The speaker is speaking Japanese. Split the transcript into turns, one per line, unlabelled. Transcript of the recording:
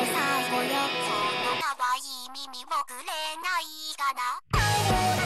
最後よこんな可愛い耳もくれないかな。